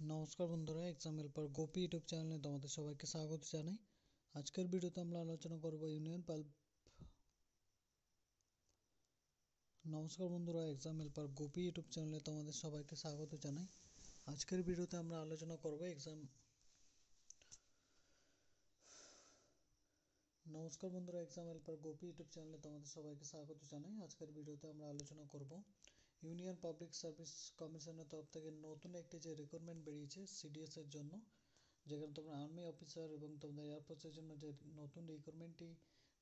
নমস্কার বন্ধুরা exam helper Gopi YouTube চ্যানেলে তোমাদের সবাইকে স্বাগত জানাই। আজকের ভিডিওতে আমরা আলোচনা করব ইউনিয়ন পাল নমস্কার বন্ধুরা এক্সাম হেল্পার গোপি ইউটিউব চ্যানেলে তোমাদের সবাইকে স্বাগত জানাই। আজকের ভিডিওতে আমরা আলোচনা করব এক্সাম নমস্কার বন্ধুরা এক্সাম হেল্পার গোপি ইউটিউব চ্যানেলে তোমাদের সবাইকে স্বাগত জানাই। আজকের ভিডিওতে আমরা আলোচনা করব ইউনিয়ন পাবলিক সার্ভিস কমিশনের তরফ থেকে নতুন একটি যে রিক্রুটমেন্ট বেরিয়েছে সিডিএস এর জন্য, যেখানে তোমরা আর্মি অফিসার এবং তোমাদের এয়ারফোর্সের জন্য যে নতুন রিক্রুটমেন্টটি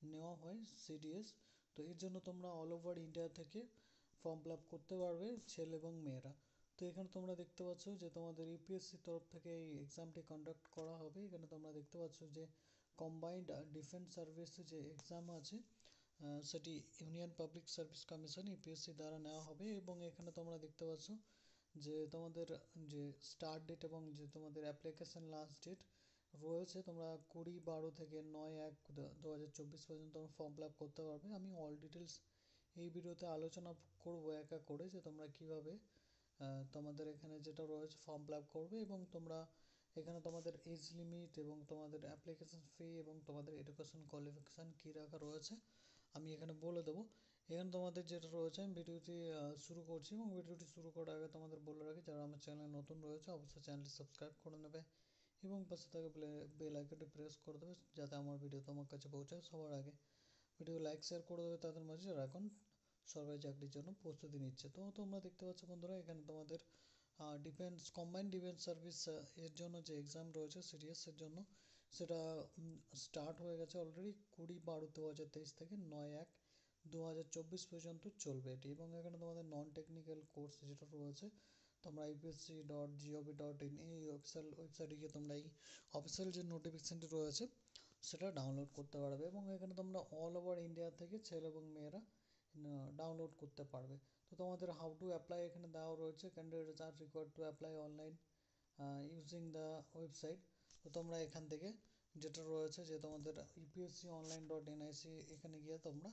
নেওয়া হয় সিডিএস তো এর জন্য তোমরা অল ওভার ইন্ডিয়া থেকে ফর্ম ফিল আপ করতে পারবে ছেলে এবং মেয়েরা। তো এখানে তোমরা দেখতে পাচ্ছ যে তোমাদের ইউপিএসসির তরফ থেকে এই এক্সামটি কন্ডাক্ট করা হবে। এখানে তোমরা দেখতে পাচ্ছ যে কম্বাইন্ড ডিফেন্স সার্ভিস যে এক্সাম আছে সেটি union public service commission UPSC দ্বারা নেওয়া হবে এবং এখানে তোমরা দেখতে পাচ্ছ যে তোমাদের যে স্টার্ট ডেট এবং যে তোমাদের অ্যাপ্লিকেশান লাস্ট ডেট রয়েছে, তোমরা কুড়ি বারো থেকে নয় এক দু হাজার চব্বিশ পর্যন্ত তোমরা ফর্ম ফিল আপ করতে পারবে। আমি অল ডিটেলস এই ভিডিওতে আলোচনা করব এক এক করে যে তোমরা কীভাবে তোমাদের এখানে যেটা রয়েছে ফর্ম ফিল আপ করবে এবং তোমরা এখানে তোমাদের এজ লিমিট এবং তোমাদের অ্যাপ্লিকেশন ফি এবং তোমাদের এডুকেশন কোয়ালিফিকেশান কী রাখা রয়েছে। আমি এখানে বলে দেবো। এখানে তোমাদের যেটা রয়েছে, আমি ভিডিওটি শুরু করছি এবং ভিডিওটি শুরু করার আগে তোমাদের বলে রাখি, যারা আমার চ্যানেলে নতুন রয়েছে, অবশ্যই চ্যানেলটি সাবস্ক্রাইব করে নেবে এবং পাশে থাকা বেল আইকনটি প্রেস করে দেবে, যাতে আমার ভিডিও তোমার কাছে পৌঁছায় সবার আগে। ভিডিও লাইক শেয়ার করে দেবে তাদের মাঝে যারা এখন সরকারি চাকরির জন্য প্রস্তুতি নিচ্ছে। তো তোমরা দেখতে পাচ্ছ বন্ধুরা, এখানে তোমাদের ডিফেন্স কম্বাইন্ড ডিফেন্স সার্ভিস এর জন্য যে এক্সাম রয়েছে সিরিয়াসের জন্য সেটা স্টার্ট হয়ে গেছে অলরেডি কুড়ি বারো দু হাজার তেইশ থেকে নয় এক দু হাজার চব্বিশ পর্যন্ত চলবে এটি। এবং এখানে তোমাদের নন টেকনিক্যাল কোর্স যেটা রয়েছে, তোমরা UPSC dot gov dot in এই অফিসিয়াল ওয়েবসাইটে গিয়ে তোমরা এই অফিসিয়াল যে নোটিফিকেশানটি রয়েছে, সেটা ডাউনলোড করতে পারবে। এবং এখানে তোমরা অল ওভার ইন্ডিয়া থেকে ছেলে এবং মেয়েরা ডাউনলোড করতে পারবে। তো তোমাদের হাউ টু অ্যাপ্লাই এখানে দেওয়া রয়েছে। Candidates are required to apply online using the website তোমরা এখান থেকে যেটা রয়েছে যে তোমাদের ইউপিএসসি অনলাইন ডট এনআইসি এখানে গিয়ে তোমরা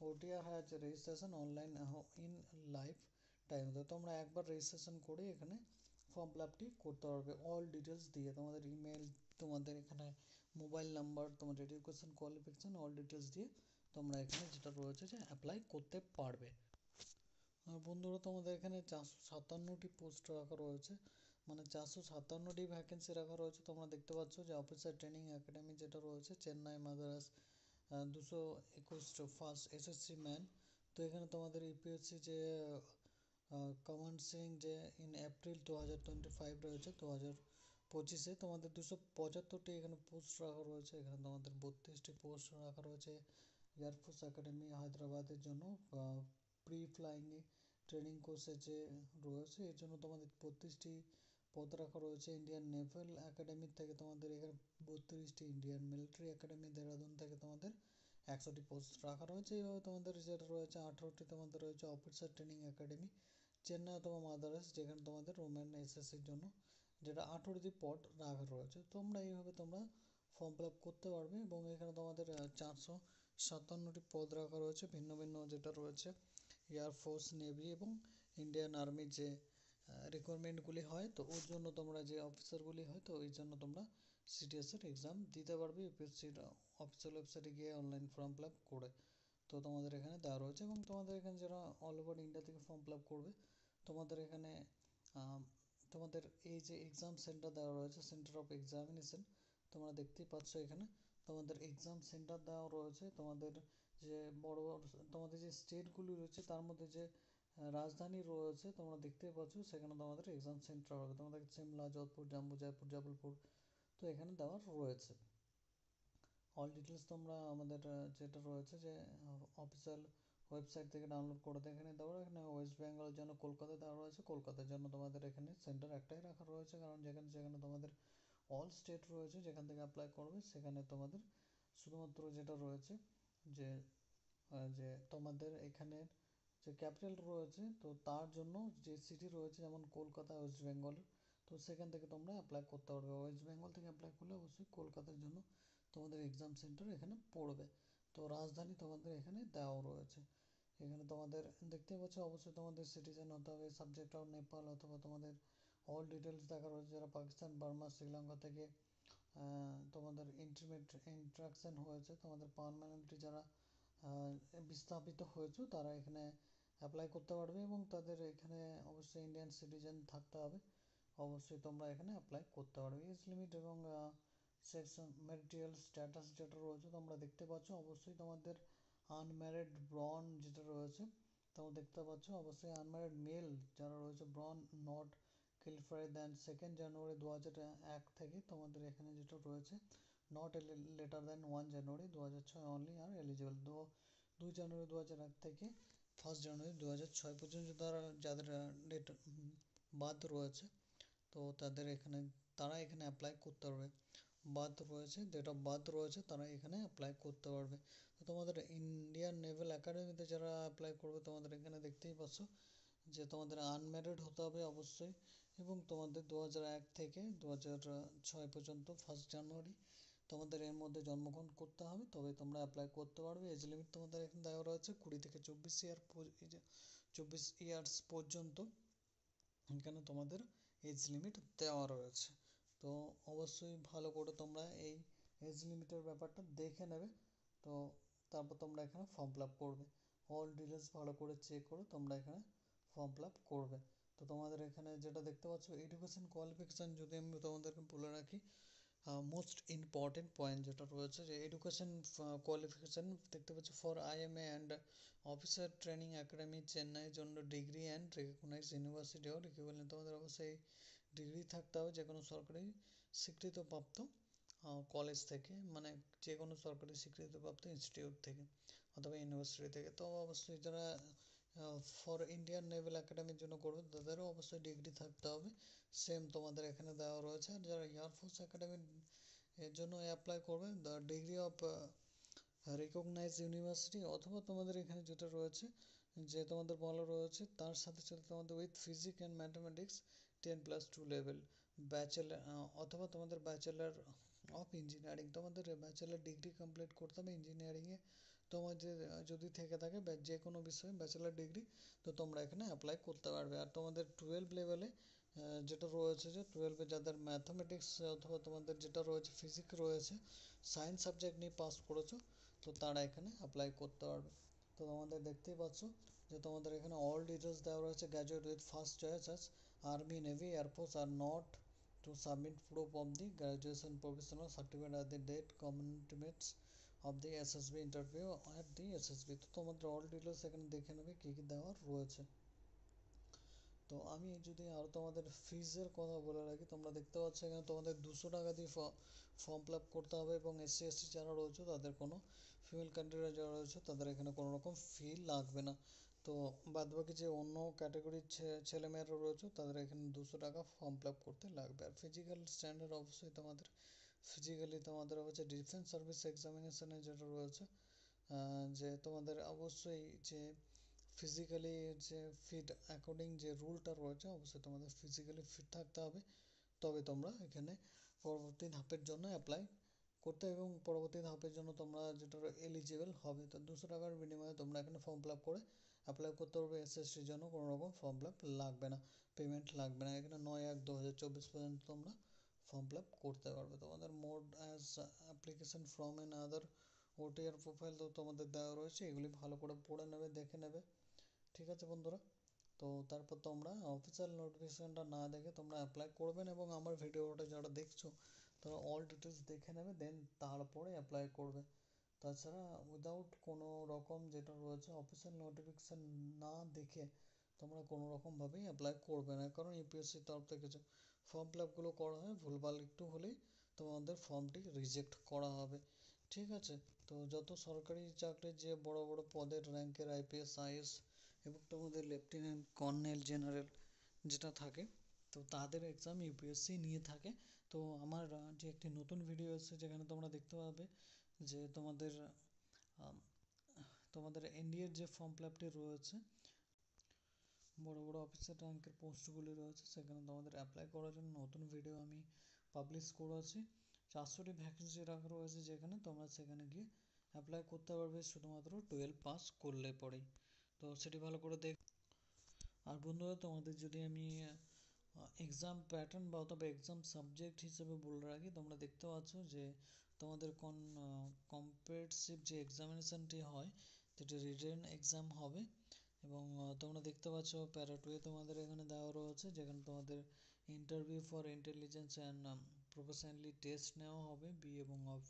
OTR has registration online in live time তো তোমরা একবার রেজিস্ট্রেশন করে এখানে ফর্ম ফিল আপটি করতে পারবে। অল ডিটেলস দিয়ে তোমাদের ইমেল তোমাদের এখানে মোবাইল নাম্বার তোমাদের এডুকেশন কোয়ালিফিকেশান অল ডিটেলস দিয়ে তোমরা এখানে যেটা রয়েছে যে অ্যাপ্লাই করতে পারবে। বন্ধুরা, তোমাদের এখানে চারশো সাতান্নটি পোস্ট রাখা রয়েছে। মানে চারশো সাতান্নটি ভ্যাকেন্সি রাখা রয়েছে, তোমরা দেখতে পাচ্ছ যে অফিসার ট্রেনিং একাডেমি যেটা রয়েছে, চেন্নাই, মাদ্রাস দুশো একুশ ফার্স্ট এসএসসি ম্যান তো এখানে তোমাদের ইউপিএসসি যে কমান্সিং যে ইন এপ্রিল দু হাজার টোয়েন্টি ফাইভ রয়েছে দু হাজার পঁচিশে তোমাদের দুশো পঁচাত্তরটি এখানে পোস্ট রাখা রয়েছে। এখানে তোমাদের বত্রিশটি পোস্ট রাখা রয়েছে এয়ারফোর্স একাডেমি হায়দ্রাবাদের জন্য প্রি ফ্লাইং ট্রেনিং কোর্সে যে রয়েছে, এর জন্য তোমাদের বত্রিশটি পদ রাখা রয়েছে ইন্ডিয়ান নেভাল একাডেমির থেকে তোমাদের এখানে বত্রিশটি ইন্ডিয়ান মিলিটারি একাডেমি দেরাদুন থেকে তোমাদের একশোটি পোস্ট রাখা রয়েছে। এইভাবে তোমাদের যেটা রয়েছে, আঠারোটি তোমাদের রয়েছে অফিসার ট্রেনিং একাডেমি চেন্নাই অথবা মাদারাস যেখানে তোমাদের রোম্যান এসএসসির জন্য যেটা আঠেরোটি পদ রাখা রয়েছে। তোমরা এইভাবে তোমরা ফর্ম ফিল আপ করতে পারবে এবং এখানে তোমাদের চারশো সাতান্নটি পদ রাখা রয়েছে। ভিন্ন ভিন্ন যেটা রয়েছে এয়ারফোর্স নেভি এবং ইন্ডিয়ান আর্মির যে রিকোয়ারমেন্টগুলি হয়, তো ওর জন্য তোমরা যে অফিসারগুলি হয়, তো ওই জন্য তোমরা সিটিএসের এক্সাম দিতে পারবে ইউপিএসসির অফিসিয়াল ওয়েবসাইটে গিয়ে অনলাইন ফর্ম ফিল আপ করে। তো তোমাদের এখানে দেওয়া রয়েছে এবং তোমাদের এখানে যারা অল ওভার ইন্ডিয়া থেকে ফর্ম ফিল আপ করবে, তোমাদের এখানে তোমাদের এই যে এক্সাম সেন্টার দেওয়া রয়েছে সেন্টার অফ এক্সামিনেশন তোমরা দেখতেই পাচ্ছ এখানে, তোমাদের এক্সাম সেন্টার দেওয়া রয়েছে, তোমাদের যে বড় বড়, তোমাদের যে স্টেটগুলি রয়েছে, তার মধ্যে যে রাজধানী রয়েছে, তোমরা দেখতেই পাচ্ছ, সেখানে তোমাদের এক্সাম সেন্টার হবে। তোমাদের সিমলা, যোধপুর জম্মু জয়পুর, জবলপুর, তো এখানে দেওয়া রয়েছে। অল ডিটেলস তোমরা আমাদের যেটা রয়েছে যে অফিসিয়াল ওয়েবসাইট থেকে ডাউনলোড করে এখানে দেওয়া। এখানে ওয়েস্ট বেঙ্গলের জন্য কলকাতা দেওয়া রয়েছে। কলকাতার জন্য তোমাদের এখানে সেন্টার একটাই রাখা রয়েছে, কারণ যেখানে যেখানে তোমাদের অল স্টেট রয়েছে, যেখান থেকে অ্যাপ্লাই করবে, সেখানে তোমাদের শুধুমাত্র যেটা রয়েছে যে যে তোমাদের এখানে যে ক্যাপিটাল রয়েছে, তো তার জন্য যে সিটি রয়েছে, যেমন কলকাতা, ওয়েস্ট বেঙ্গল, তো সেখান থেকে তোমরা অ্যাপ্লাই করতে পারবে। ওয়েস্ট বেঙ্গল থেকে অ্যাপ্লাই করলে অবশ্যই কলকাতার জন্য তোমাদের এক্সাম সেন্টার এখানে পড়বে। তো রাজধানী তোমাদের এখানে দেওয়াও রয়েছে। এখানে তোমাদের দেখতে পাচ্ছ, অবশ্যই তোমাদের সিটিজেন হতে হবে সাবজেক্ট অফ নেপাল অথবা তোমাদের অল ডিটেলস দেখা রয়েছে। যারা পাকিস্তান, বার্মা, শ্রীলঙ্কা থেকে তোমাদের ইন্টিমেট ইন্ট্রাকশন হয়েছে, তোমাদের পারমানেন্টলি যারা বিস্থাপিত হয়েছে, তারা এখানে অ্যাপ্লাই করতে পারবে এবং তাদের এখানে অবশ্যই ইন্ডিয়ান সিটিজেন থাকতে হবে। অবশ্যই তোমরা এখানে অ্যাপ্লাই করতে পারবে। এজ লিমিট এবং সেকশন ম্যারিটাল স্ট্যাটাস যেটা রয়েছে তোমরা দেখতে পাচ্ছ। অবশ্যই তোমাদের আনম্যারিড ব্রন যেটা রয়েছে, তোমরা দেখতে পাচ্ছ। অবশ্যই আনম্যারিড মেল যারা রয়েছে ব্রন নট কিলফাই দেন সেকেন্ড জানুয়ারি দু হাজার এক থেকে তোমাদের এখানে যেটা রয়েছে not later than one January দু হাজার ছয় অনলি আর এলিজিবল দু দুই জানুয়ারি দু হাজার এক থেকে ফার্স্ট জানুয়ারি দু হাজার ছয় পর্যন্ত তারা যাদের ডেট বাদ রয়েছে, তো তাদের এখানে, তারা এখানে অ্যাপ্লাই করতে পারবে। বাদ রয়েছে অফ বার্থ রয়েছে, তারা এখানে অ্যাপ্লাই করতে পারবে। তো তোমাদের ইন্ডিয়ান নেভেল একাডেমিতে যারা অ্যাপ্লাই করবে, তোমাদের এখানে দেখতেই পাচ্ছ যে তোমাদের আনম্যারিড হতে হবে অবশ্যই। এবং তোমাদের দু হাজার এক থেকে দু হাজার ছয় পর্যন্ত ফার্স্ট জানুয়ারি তোমাদের এর মধ্যে জন্মগ্রহণ করতে হবে, তবে তোমরা অ্যাপ্লাই করতে পারবে। এজ লিমিট তোমাদের এখানে দেওয়া রয়েছে কুড়ি থেকে চব্বিশ ইয়ার চব্বিশ ইয়ার্স পর্যন্ত এখানে তোমাদের এজ লিমিট দেওয়া রয়েছে। তো অবশ্যই ভালো করে তোমরা এই এজ লিমিটের ব্যাপারটা দেখে নেবে, তো তারপর তোমরা এখানে ফর্ম ফিল আপ করবে। অল ডিটেলস ভালো করে চেক করে তোমরা এখানে ফর্ম ফিল আপ করবে। তো তোমাদের এখানে যেটা দেখতে পাচ্ছ এডুকেশন কোয়ালিফিকেশান যদি আমি তোমাদেরকে বলে রাখি মোস্ট ইম্পর্টেন্ট পয়েন্ট যেটা রয়েছে যে এডুকেশন কোয়ালিফিকেশান দেখতে পাচ্ছ for IMA and officer training academy চেন্নাইয়ের জন্য degree and recognize university or equivalent তোমাদের অবশ্যই ডিগ্রি থাকতে হবে যে কোনো সরকারি স্বীকৃতপ্রাপ্ত কলেজ থেকে মানে যে কোনো সরকারি স্বীকৃতিপ্রাপ্ত ইনস্টিটিউট থেকে অথবা ইউনিভার্সিটি থেকে। তো অবশ্যই যারা ফর ইন্ডিয়ান নেভেল একাডেমির জন্য করবে। তাদেরও অবশ্যই ডিগ্রি থাকতে হবে। সেম তোমাদের এখানে দেওয়া রয়েছে। আর যারা এয়ারফোর্স একাডেমির এর জন্য অ্যাপ্লাই করবে the degree of recognize university অথবা তোমাদের এখানে যেটা রয়েছে, যে তোমাদের বলা রয়েছে, তার সাথে সাথে তোমাদের with physic and mathematics ten plus two level bachelor অথবা তোমাদের ব্যাচেলার অফ ইঞ্জিনিয়ারিং তোমাদের ব্যাচেলার ডিগ্রি কমপ্লিট করতে হবে ইঞ্জিনিয়ারিংয়ে তোমাদের যদি থেকে থাকে যে কোনো বিষয়ে ব্যাচেলার ডিগ্রি তো তোমরা এখানে অ্যাপ্লাই করতে পারবে। আর তোমাদের টুয়েলভ লেভেলে যেটা রয়েছে যে টুয়েলভে যাদের ম্যাথামেটিক্স অথবা তোমাদের যেটা রয়েছে ফিজিক্স রয়েছে সায়েন্স সাবজেক্ট নিয়ে পাস করেছ, তো তারা এখানে অ্যাপ্লাই করতে পারবে। তো তোমাদের দেখতেই পাচ্ছ যে তোমাদের এখানে অল ডিটেলস দেওয়া রয়েছে graduate with first choice as army navy air force are not to submit proof of the graduation professional certificate at the date commencement of the SSB interview, at the SSB তো তোমাদের all details এখানে দেখে নেবে কী কী দেওয়ার রয়েছে। তো আমি যদি আরও তোমাদের ফিজের কথা বলে রাখি, তোমরা দেখতে পাচ্ছ এখানে তোমাদের দুশো টাকা দিয়ে ফর্ম ফিল করতে হবে এবং এসসি এসটি যারা রয়েছে তাদের কোনো ফিমেল ক্যান্ডিডেট যারা রয়েছে তাদের এখানে কোনো রকম ফি লাগবে না। তো বাদবাকি যে অন্য ক্যাটাগরির ছেলেমেয়েরা রয়েছে তাদের এখানে দুশো টাকা ফর্ম ফিল করতে লাগবে। আর ফিজিক্যাল স্ট্যান্ডার্ড অবশ্যই তোমাদের ফিজিক্যালি তোমাদের হচ্ছে ডিফেন্স সার্ভিস এক্সামিনেশনে যেটা রয়েছে যে তোমাদের অবশ্যই যে ফিজিক্যালি যে ফিট অ্যাকর্ডিং যে রুলটা রয়েছে, অবশ্যই তোমাদের ফিজিক্যালি ফিট থাকতে হবে। তবে তোমরা এখানে পরবর্তী ধাপের জন্য অ্যাপ্লাই করতে এবং পরবর্তী ধাপের জন্য তোমরা যেটা এলিজিবল হবে, তো দুশো টাকার বিনিময়ে তোমরা এখানে ফর্ম ফিল আপ করে অ্যাপ্লাই করতে পারবে। এসএসসির জন্য কোনো রকম ফর্ম ফিল আপ লাগবে না পেমেন্ট লাগবে না। এখানে নয় এক দু হাজার চব্বিশ পর্যন্ত তোমরা ফর্ম ফিল আপ করতে পারবে। তোমাদের mode as application from another OTR profile তো তোমাদের দেওয়া রয়েছে, এগুলি ভালো করে পড়ে নেবে, দেখে নেবে। ঠিক আছে বন্ধুরা? তো তারপর তোমরা অফিসিয়াল নোটিফিকেশানটা না দেখে তোমরা অ্যাপ্লাই করবেন এবং আমার ভিডিওটা যারা দেখছ, তারা অল ডিটেলস দেখে নেবে দেন তারপরে অ্যাপ্লাই করবে। তাছাড়া উইদাউট কোনো রকম যেটা রয়েছে অফিসিয়াল নোটিফিকেশান না দেখে তোমরা কোনো রকমভাবেই অ্যাপ্লাই করবে না, কারণ ইউপিএসসির তরফ থেকে ফর্ম ফিল করা হয়, ভুলভাল একটু হলেই তোমাদের ফর্মটি রিজেক্ট করা হবে। ঠিক আছে? তো যত সরকারি চাকরির যে বড় বড় পদের র্যাঙ্কের আইপিএস আইএস এবং তোমাদের লেফটেন্যান্ট কর্নেল জেনারেল যেটা থাকে, তো তাদের এক্সাম ইউপিএসসি নিয়ে থাকে। তো আমার যে একটি নতুন ভিডিও এসেছে যেখানে তোমরা দেখতে পাবে যে তোমাদের তোমাদের এনডিএর যে ফর্ম ফিল রয়েছে বড় বড় অফিসার র্যাঙ্কের পোস্টগুলি রয়েছে, সেখানে তোমাদের অ্যাপ্লাই করার জন্য নতুন ভিডিও আমি পাবলিশ করেছি। চারশোটি ভ্যাকেন্সি রাখা রয়েছে যেখানে তোমরা সেখানে গিয়ে অ্যাপ্লাই করতে পারবে, শুধুমাত্র টুয়েলভ পাস করলে পরেই। তো সেটি ভালো করে দেখ আর বন্ধুরা, তোমাদের যদি আমি এক্সাম প্যাটার্ন বা অথবা এক্সাম সাবজেক্ট হিসেবে বলে রাখি, তোমরা দেখতে পাচ্ছ যে তোমাদের কোন কম্পারেটিভ যে এক্সামিনেশানটি হয়, সেটি রিটেন এক্সাম হবে। এবং তোমরা দেখতে পাচ্ছ প্যারা টুয়ে তোমাদের এখানে দেওয়া রয়েছে, যেখানে তোমাদের interview for intelligence and professionally test নেওয়া হবে বি এবং অফ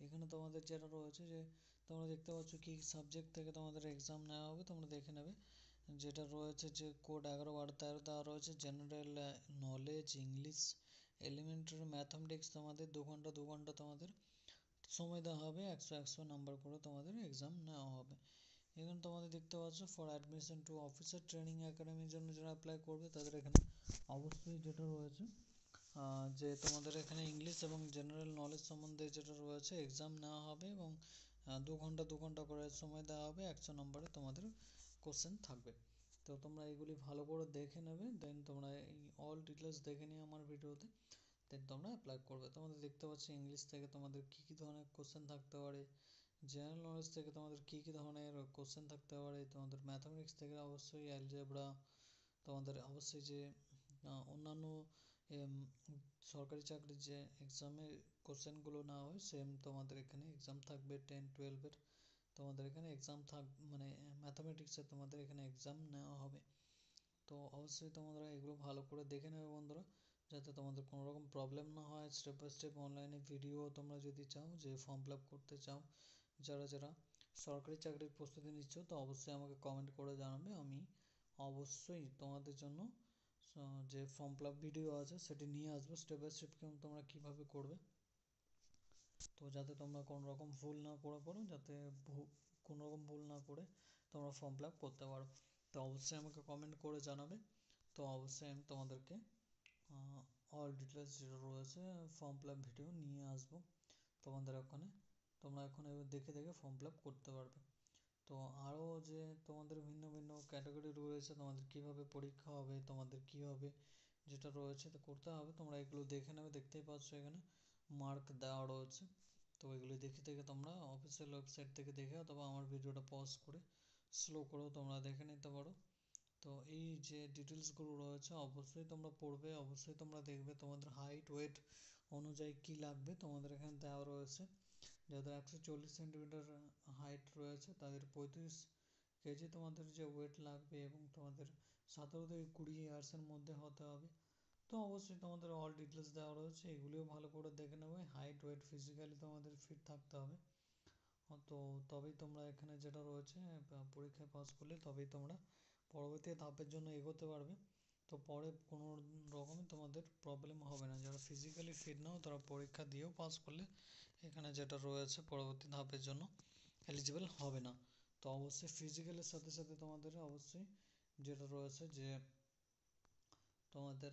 এখানে তোমাদের যেটা রয়েছে যে, তোমরা দেখতে পাচ্ছ কী সাবজেক্ট থেকে তোমাদের এক্সাম নেওয়া হবে, তোমরা দেখে নেবে। যেটা রয়েছে যে কোড এগারো বারো তেরো দেওয়া রয়েছে general knowledge English elementary mathematics তোমাদের দু ঘণ্টা দু ঘণ্টা তোমাদের সময় দেওয়া হবে, একশো একশো নাম্বার করে তোমাদের এক্সাম নেওয়া হবে। এখানে তোমাদের দেখতে পাচ্ছ for admission to officer training একাডেমির জন্য যারা অ্যাপ্লাই করবে, তাদের এখানে অবশ্যই যেটা রয়েছে যে তোমাদের এখানে ইংলিশ এবং জেনারেল নলেজ সম্বন্ধে যেটা রয়েছে এক্সাম নেওয়া হবে এবং দু ঘণ্টা দু ঘণ্টা করে সময় দেওয়া হবে, একশো নম্বরে তোমাদের কোশ্চেন থাকবে। তো তোমরা এগুলি ভালো করে দেখে নেবে দেন তোমরা এই অল ডিটেলস দেখে নিয়ে আমার ভিডিওতে দেন তোমরা অ্যাপ্লাই করবে। তোমাদের দেখতে পাচ্ছি ইংলিশ থেকে তোমাদের কী কী ধরনের কোশ্চেন থাকতে পারে জেনারেল নলেজ থেকে তোমাদের কী কী ধরনের কোশ্চেন থাকতে পারে? তোমাদের ম্যাথামেটিক্স থেকে অবশ্যই অ্যালজেব্রা তোমাদের অবশ্যই যে অন্যান্য সরকারি চাকরির যে এক্সামের কোশ্চেনগুলো নেওয়া হয় সেম তোমাদের এখানে এক্সাম থাকবে টেন টুয়েলভের তোমাদের এখানে এক্সাম থাক মানে ম্যাথামেটিক্সের তোমাদের এখানে এক্সাম নেওয়া হবে। তো অবশ্যই তোমরা এগুলো ভালো করে দেখে নেবে বন্ধুরা, যাতে তোমাদের কোনো রকম প্রবলেম না হয়। স্টেপ বাই স্টেপ অনলাইনে ভিডিও তোমরা যদি চাও, যে ফর্ম ফিল আপ করতে চাও যারা যারা সরকারি চাকরির প্রস্তুতি নিচ্ছ, তো অবশ্যই আমাকে কমেন্ট করে জানাবে। আমি অবশ্যই তোমাদের জন্য যে ফর্ম ফিল আপ ভিডিও আছে, সেটি নিয়ে আসব। স্টেপ বাই স্টেপ তোমরা কীভাবে করবে। তো যাতে তোমরা কোনো রকম ভুল না করে পড়ো, যাতে কোনো রকম ভুল না করে তোমরা ফর্ম ফিল আপ করতে পারো। তো অবশ্যই আমাকে কমেন্ট করে জানাবে। তো অবশ্যই আমি তোমাদেরকে অল ডিটেলস যেটা রয়েছে ফর্ম ফিল আপ ভিডিও নিয়ে আসব তোমাদের ওখানে। তোমরা এখন দেখে দেখে ফর্ম ফিল আপ করতে পারবে। তো আরও যে তোমাদের ভিন্ন ভিন্ন ক্যাটাগরি রয়েছে, তোমাদের কীভাবে পরীক্ষা হবে, তোমাদের কী হবে, যেটা রয়েছে তো করতে হবে। তোমরা এগুলো দেখে নেবে, দেখতেই পাচ্ছ এখানে মার্ক দেওয়া রয়েছে। তো এগুলি দেখে দেখে তোমরা অফিসিয়াল ওয়েবসাইট থেকে দেখে অথবা আমার ভিডিওটা পজ করে স্লো করেও তোমরা দেখে নিতে পারো। তো এই যে ডিটেলসগুলো রয়েছে, অবশ্যই তোমরা পড়বে, অবশ্যই তোমরা দেখবে তোমাদের হাইট ওয়েট অনুযায়ী কী লাগবে তোমাদের এখানে দেওয়া রয়েছে। যাদের একশো চল্লিশ সেন্টিমিটার হাইট রয়েছে, তাদের পঁয়ত্রিশ কেজি তোমাদের যে ওয়েট লাগবে এবং তোমাদের সতেরো থেকে কুড়ি ইয়ার্সের মধ্যে হতে হবে। তো অবশ্যই তোমাদের অল ডিটেলস দেওয়া রয়েছে, এগুলিও ভালো করে দেখে নেবে হাইট ওয়েট ফিজিক্যালি তোমাদের ফিট থাকতে হবে। তো তবেই তোমরা এখানে যেটা রয়েছে পরীক্ষায় পাস করলে তবেই তোমরা পরবর্তী ধাপের জন্য এগোতে পারবে। তো পরে কোনো রকমই তোমাদের প্রবলেম হবে না। যারা ফিজিক্যালি ফিট নাও, তারা পরীক্ষা দিয়েও পাস করলে এখানে যেটা রয়েছে পরবর্তী ধাপের জন্য এলিজিবল হবে না। তো অবশ্যই ফিজিক্যালের সাথে সাথে তোমাদের অবশ্যই যেটা রয়েছে যে তোমাদের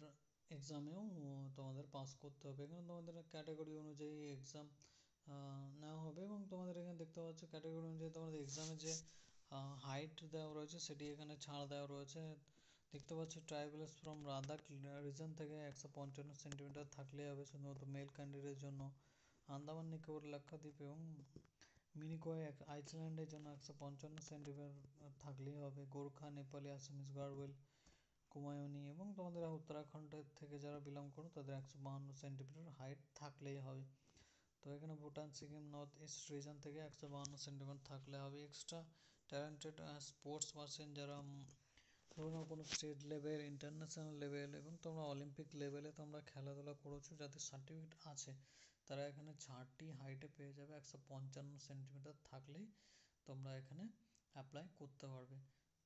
এক্সামেও তোমাদের পাস করতে হবে। এখানে তোমাদের ক্যাটাগরি অনুযায়ী এক্সাম নেওয়া হবে এবং তোমাদের এখানে দেখতে পাচ্ছ ক্যাটাগরি অনুযায়ী তোমাদের এক্সামে যে হাইট দেওয়া রয়েছে সেটি এখানে ছাড় দেওয়া রয়েছে। দেখতে পাচ্ছ ট্রাইবেলস ফ্রম রাদাক রিজন থেকে একশো পঞ্চান্ন সেন্টিমিটার থাকলেই হবে শুধুমাত্র মেল ক্যান্ডিডেটের জন্য। আন্দামান নিকোবর, লাক্ষাদ্বীপ এবং মিনিকয় আইসল্যান্ডের জন্য একশো পঞ্চান্ন সেন্টিমিটার থাকলেই হবে। গোর্খা, নেপালি আসামিস গারওয়েল কুমায়ুনি এবং তোমাদের উত্তরাখণ্ডের থেকে যারা বিলং করো, তাদের একশো বাহান্ন সেন্টিমিটার হাইট থাকলেই হবে। তো এখানে Bhutan, Sikkim north east region থেকে একশো বাহান্ন সেন্টিমিটার থাকলে হবে। এক্সট্রা ট্যালেন্টেড স্পোর্টস পার্সন যারা ধরো কোনো স্টেট লেভেল ইন্টারন্যাশনাল লেভেল এবং তোমরা অলিম্পিক লেভেলে তোমরা খেলাধুলা করেছ, যাদের সার্টিফিকেট আছে, তারা এখানে ছাড়টি হাইটে পেয়ে যাবে, একশো পঞ্চান্ন সেন্টিমিটার থাকলেই তোমরা এখানে অ্যাপ্লাই করতে পারবে।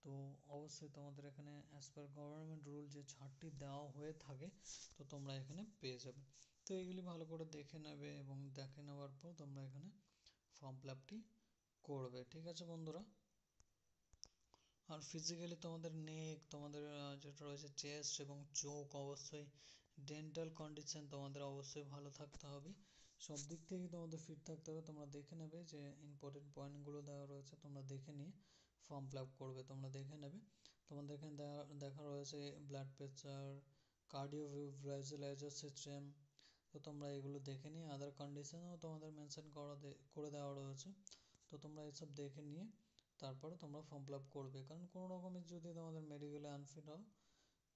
তো অবশ্যই তোমাদের এখানে অ্যাজ পার গভর্নমেন্ট রুল যে ছাড়টি দেওয়া হয়ে থাকে, তো তোমরা এখানে পেয়ে যাবে। তো এগুলি ভালো করে দেখে নেবে এবং দেখে নেওয়ার পর তোমরা এখানে ফর্ম ফিল আপটি করবে। ঠিক আছে বন্ধুরা? আর ফিজিক্যালি তোমাদের নেক তোমাদের যেটা রয়েছে চেস্ট এবং চোখ অবশ্যই ডেন্টাল কন্ডিশন তোমাদের অবশ্যই ভালো থাকতে হবে। সব দিক থেকেই তোমাদের ফিট থাকতে হবে। তোমরা দেখে নেবে যে ইম্পর্টেন্ট পয়েন্টগুলো দেওয়া রয়েছে, তোমরা দেখে নিয়ে ফর্ম ফিল আপ করবে, তোমরা দেখে নেবে। তোমাদের এখানে দেখা রয়েছে blood pressure cardio visualizer system তো তোমরা এগুলো দেখে নিয়ে আদার কন্ডিশনও তোমাদের মেনশন করা করে দেওয়া রয়েছে। তো তোমরা এসব দেখে নিয়ে তারপরে তোমরা ফর্ম ফিল আপ করবে। কারণ কোনো রকমের যদি তোমাদের মেডিকেলে আনফিট হও,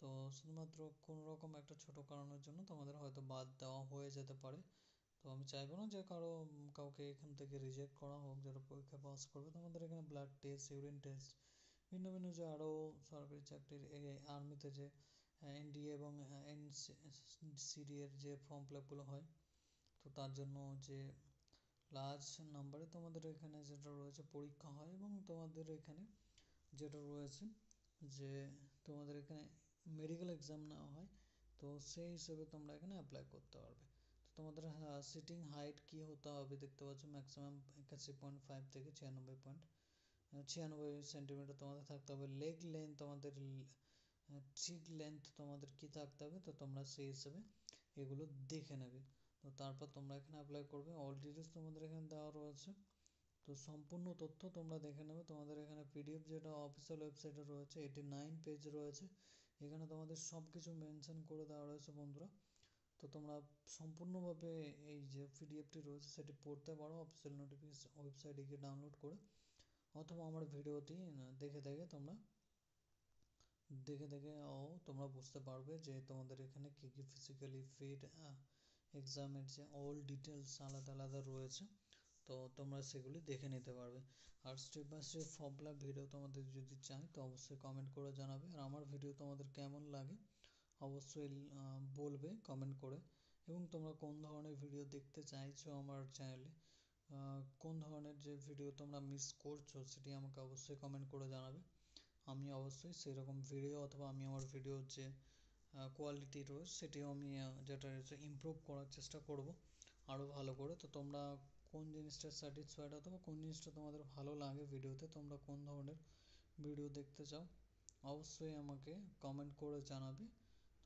তো শুধুমাত্র কোনো রকম একটা ছোটো কারণের জন্য তোমাদের হয়তো বাদ দেওয়া হয়ে যেতে পারে। তো আমি চাইব না যে কারও কাউকে এখান থেকে রিজেক্ট করা হোক, যারা পরীক্ষা পাস করবে। তোমাদের এখানে ব্লাড টেস্ট ইউরিন টেস্ট ভিন্ন ভিন্ন যে আরও সরকারি চাকরির আর্মিতে যে এনডিএ এবং এনসিডি এর যে ফর্ম ফিল আপগুলো হয়, তো তার জন্য যে লার্জ নাম্বারে তোমাদের এখানে যেটা রয়েছে পরীক্ষা হয় এবং তোমাদের এখানে যেটা রয়েছে যে তোমাদের এখানে মেডিকেল এক্সাম নেওয়া হয়, তো সেই হিসেবে তোমরা এখানে অ্যাপ্লাই করতে পারবে। তো তোমাদের সিটিং হাইট কী হতে হবে দেখতে পাচ্ছ ম্যাক্সিমাম একাশি পয়েন্ট ফাইভ থেকে ছিয়ানব্বই পয়েন্ট ছিয়ানব্বই সেন্টিমিটার তোমাদের থাকতে হবে। লেগ লেন্থ তোমাদের ঠিক লেন্থ তোমাদের কী থাকতে হবে, তো তোমরা সেই হিসেবে এগুলো দেখে নেবে। তো তারপর তোমরা এখানে অ্যাপ্লাই করবে। অল ডিটেলস তোমাদের এখানে দেওয়া রয়েছে। তো সম্পূর্ণ তথ্য তোমরা দেখে নেবে। তোমাদের এখানে পিডিএফ যেটা অফিসিয়াল ওয়েবসাইটে রয়েছে এটি নাইন পেজ রয়েছে। এখানে তোমাদের সব কিছু মেনশন করে দেওয়া রয়েছে বন্ধুরা। তো তোমরা সম্পূর্ণভাবে এই যে পিডিএফটি রয়েছে, সেটি পড়তে পারো অফিসিয়াল নোটিফিকেশন ওয়েবসাইটে গিয়ে ডাউনলোড করে। অথবা আমার ভিডিওটি দেখে দেখে তোমরা, দেখে দেখে ও তোমরা বুঝতে পারবে যে তোমাদের এখানে কী কী ফিজিক্যালি ফিট এক্সামের যে অল ডিটেলস আলাদা আলাদা রয়েছে, তো তোমরা সেগুলি দেখে নিতে পারবে। আর step by step formula video তোমাদের যদি চাই, তো অবশ্যই কমেন্ট করে জানাবে। আর আমার ভিডিও তোমাদের কেমন লাগে, অবশ্যই বলবে কমেন্ট করে। এবং তোমরা কোন ধরনের ভিডিও দেখতে চাইছো আমার চ্যানেলে কোন ধরনের যে ভিডিও তোমরা মিস করছ সেটি আমাকে অবশ্যই কমেন্ট করে জানাবে। আমি অবশ্যই সেরকম ভিডিও অথবা আমি আমার ভিডিওর যে কোয়ালিটি রয়েছে সেটিও আমি যেটা রয়েছে ইমপ্রুভ করার চেষ্টা করব আরও ভালো করে। তো তোমরা কোন জিনিসটা স্যাটিসফাইড অথবা কোন জিনিসটা তোমাদের ভালো লাগে ভিডিওতে তোমরা কোন ধরনের ভিডিও দেখতে চাও, অবশ্যই আমাকে কমেন্ট করে জানাবে।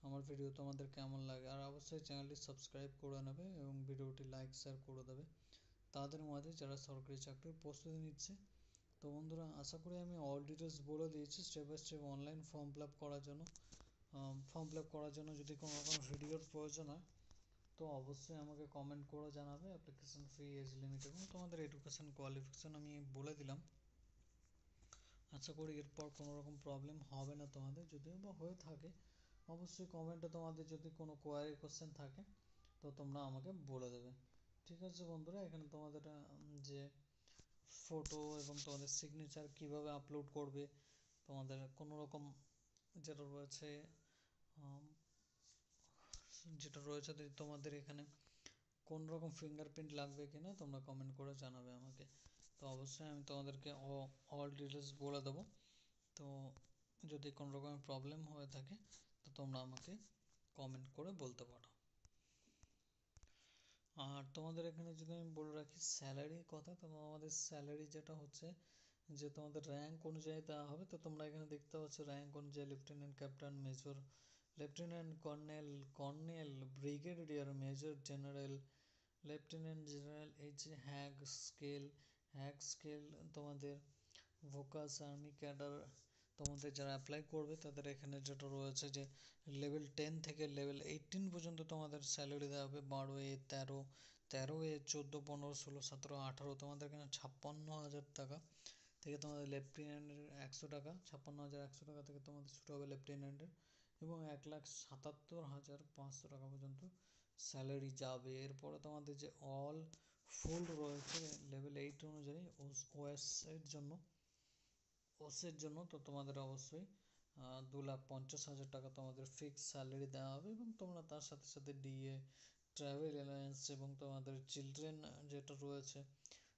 আমার ভিডিও তোমাদের কেমন লাগে, আর অবশ্যই চ্যানেলটি সাবস্ক্রাইব করে নেবে এবং ভিডিওটি লাইক শেয়ার করে দেবে। তাদের মাঝে যারা সরকারি চাকরির প্রস্তুতি নিচ্ছে, তো বন্ধুরা আশা করি আমি অল ডিটেলস বলে দিয়েছি step by step online form fill up করার জন্য। ফর্ম ফিল আপ করার জন্য যদি কোনো রকম ভিডিওর প্রয়োজন হয়, তো অবশ্যই আমাকে কমেন্ট করে জানাবে। অ্যাপ্লিকেশন ফি এজ লিমিট এবং তোমাদের এডুকেশন কোয়ালিফিকেশান আমি বলে দিলাম। আশা করি এরপর কোনো রকম প্রবলেম হবে না তোমাদের। যদিও বা হয়ে থাকে, অবশ্যই কমেন্টে তোমাদের যদি কোনো কোয়ারি কোশ্চেন থাকে, তো তোমরা আমাকে বলে দেবে। ঠিক আছে বন্ধুরা, এখানে তোমাদের যে ফটো এবং তোমাদের সিগনেচার কীভাবে আপলোড করবে, তোমাদের কোনো রকম যেটা রয়েছে যেটা রয়েছে তোমাদের এখানে কোন রকম ফিঙ্গারপ্রিন্ট লাগবে কি না তোমরা কমেন্ট করে জানাবে আমাকে। তো অবশ্যই আমি তোমাদেরকে অল ডিটেলস বলে দেবো। তো যদি কোনো রকম প্রবলেম হয়ে থাকে, তো তোমরা আমাকে কমেন্ট করে বলতে পারো। আর তোমাদের এখানে যদি আমি বলে রাখি স্যালারির কথা, তো আমাদের স্যালারি যেটা হচ্ছে যে তোমাদের র্যাঙ্ক অনুযায়ী দেওয়া হবে, তো তোমরা এখানে দেখতে পাচ্ছ র্যাঙ্ক অনুযায়ী lieutenant captain major lieutenant colonel colonel brigadier major general lieutenant general এই যে হ্যাগ স্কেল হ্যাগ স্কেল তোমাদের ভোকাস আর্মি ক্যাডার তোমাদের যারা অ্যাপ্লাই করবে তাদের এখানে যেটা রয়েছে যে লেভেল টেন থেকে লেভেল এইটিন পর্যন্ত তোমাদের স্যালারি দেওয়া হবে বারো এ তেরো তেরো এ চোদ্দ, পনেরো, ষোলো, সতেরো, আঠারো তোমাদের এখানে ছাপ্পান্ন হাজার টাকা থেকে তোমাদের লেফটেন্যান্টের একশো টাকা, ছাপ্পান্ন হাজার একশো টাকা থেকে তোমাদের শুরু হবে লেফটেন্যান্টের এবং এক লাখ সাতাত্তর হাজার পাঁচশো টাকা পর্যন্ত স্যালারি যাবে। এরপরে তোমাদের যে অল ফুল রয়েছে লেভেল এইট অনুযায়ী ওএসের জন্য ওসের জন্য তো তোমাদের অবশ্যই দু লাখ পঞ্চাশ হাজার টাকা তোমাদের ফিক্স স্যালারি দেওয়া হবে এবং তোমরা তার সাথে সাথে ডিএ ট্রাভেল অ্যালায়েন্স এবং তোমাদের চিলড্রেন যেটা রয়েছে,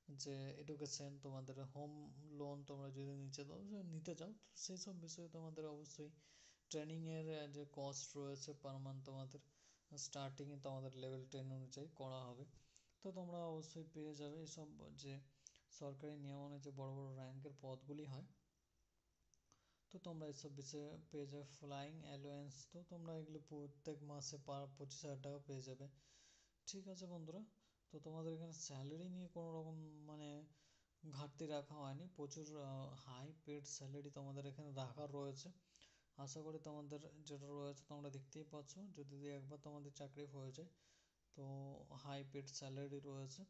যে এডুকেশন তোমাদের হোম লোন তোমরা যদি নিচে দাও নিতে চাও সেই সব বিষয়ে তোমাদের অবশ্যই ট্রেনিংয়ের যে কস্ট রয়েছে পার মান্থ তোমাদের স্টার্টিংয়ে তোমাদের লেভেল টেন অনুযায়ী করা হবে। তো তোমরা অবশ্যই পেয়ে যাবে এসব যে সরকারি নিয়ম অনুযায়ী বড় বড় র্যাঙ্কের পদগুলি হয়। তো তোমরা এসব বিষয়ে পেয়ে যাবে ফ্লাইং অ্যালোয়েন্স তো তোমরা এগুলো প্রত্যেক মাসে পার পঁচিশ হাজার টাকা পেয়ে যাবে। ঠিক আছে বন্ধুরা, তো তোমাদের এখানে স্যালারি নিয়ে কোনো রকম মানে ঘাটতি রাখা হয়নি। প্রচুর হাই পেড স্যালারি তোমাদের এখানে রাখা রয়েছে। আশা করি তোমাদের যেটা রয়েছে তোমরা দেখতেই পাচ্ছ। যদি একবার তোমাদের চাকরি হয়ে যায়, তো হাই পেড স্যালারি রয়েছে,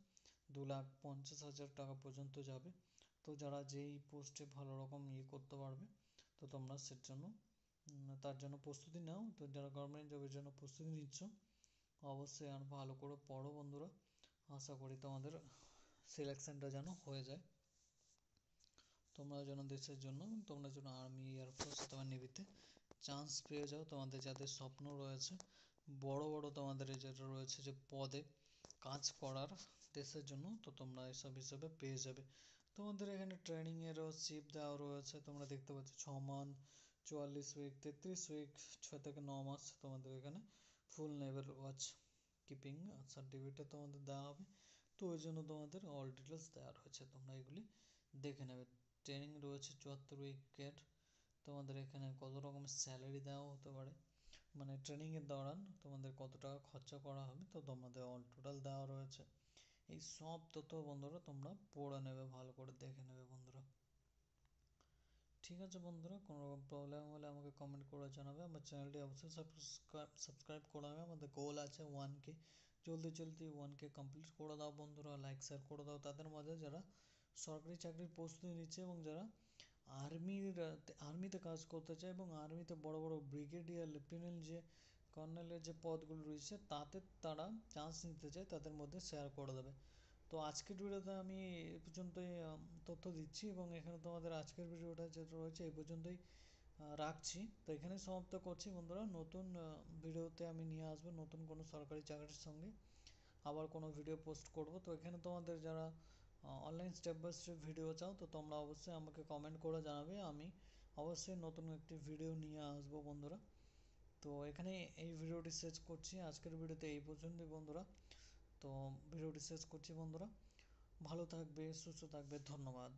দু লাখ পঞ্চাশ হাজার টাকা পর্যন্ত যাবে। তো যারা যেই পোস্টে ভালো রকম ইয়ে করতে পারবে, তো তোমরা সের জন্য তার জন্য প্রস্তুতি নাও। তো যারা গভর্নমেন্ট জবের জন্য প্রস্তুতি নিচ্ছ, অবশ্যই আর ভালো করে পড়ো বন্ধুরা। আশা করি তোমাদের সিলেকশনটা যেন হয়ে যায়। তোমরা যেন দেশের জন্য তোমরা যেন আর্মি এয়ারফোর্স অথবা নেভিতে চান্স পেয়ে যাও। তোমাদের যাদের স্বপ্ন রয়েছে, বড় বড় তোমাদের যেটা রয়েছে যে পদে কাজ করার দেশের জন্য, তো তোমরা এসব হিসেবে পেয়ে যাবে। তোমাদের এখানে ট্রেনিং এরও শিপ দেওয়া রয়েছে। তোমরা দেখতে পাচ্ছ ছ মান চুয়াল্লিশ উইক তেত্রিশ উইক ছয় থেকে ন মাস তোমাদের এখানে ফুল নেভেল ওয়াচ কিপিং সার্টিফিকেটটা তোমাদের দেওয়া হবে। তো ওই জন্য তোমাদের অল ডিটেলস দেওয়া রয়েছে। তোমরা এগুলি দেখে নেবে। ট্রেনিং রয়েছে চুয়াত্তর উইকের তোমাদের এখানে কত রকমের স্যালারি দেওয়া হতে পারে? মানে ট্রেনিংয়ের দৌরান তোমাদের কত টাকা খরচা করা হবে? তো তোমাদের অল টোটাল দেওয়া রয়েছে। এই সব তথ্য বন্ধুরা তোমরা পড়ে নেবে, ভালো করে দেখে নেবে বন্ধুরা। ঠিক আছে বন্ধুরা, কোনো রকম প্রবলেম হলে আমাকে কমেন্ট করে জানাবে। আমার চ্যানেলটি অবশ্যই সাবস্ক্রাইব সাবস্ক্রাইব করে নেবে। আমাদের গোল আছে ওয়ান কে জলদি জলদি ওয়ান কে কমপ্লিট করে দাও বন্ধুরা। লাইক শেয়ার করে দাও। তাদের মাঝে যারা সরকারি চাকরির প্রস্তুতি নিচ্ছে এবং যারা আর্মির, আর্মিতে কাজ করতে চায় এবং আর্মিতে বড় বড় ব্রিগেডিয়ার, লেফটেন্যান্ট যে, কর্নেলের যে পদগুলো রয়েছে, তাতে তারা চান্স নিতে চায়, তাদের মধ্যে শেয়ার করে দেবে। তো আজকের ভিডিওতে আমি এ পর্যন্তই তথ্য দিচ্ছি এবং এখানে তোমাদের আজকের ভিডিওটা যেটা রয়েছে এই পর্যন্তই রাখছি। তো এখানে সমাপ্ত করছি বন্ধুরা। নতুন ভিডিওতে আমি নিয়ে আসব নতুন কোনো সরকারি চাকরির সঙ্গে। আবার কোনো ভিডিও পোস্ট করব। তো এখানে তোমাদের যারা online step by step video চাও, তো তোমরা অবশ্যই আমাকে কমেন্ট করে জানাবে। আমি অবশ্যই নতুন একটি ভিডিও নিয়ে আসব বন্ধুরা। তো এখানে এই ভিডিওটি শেষ করছি। আজকের ভিডিওতে এই পর্যন্তই বন্ধুরা। তো ভিডিওটি শেষ করছি বন্ধুরা। ভালো থাকবে, সুস্থ থাকবে। ধন্যবাদ।